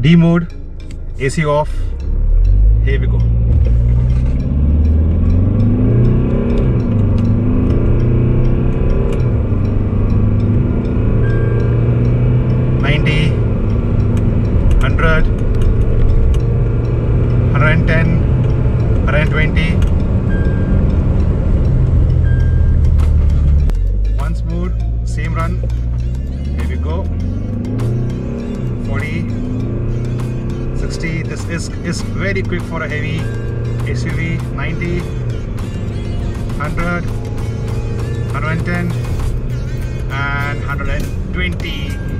D mode, AC off. Here we go. Ninety, hundred, hundred and ten, hundred and twenty. Once more, same run. Here we go. 60. This is, is very quick for a heavy SUV. 90, 100, 110, and 120.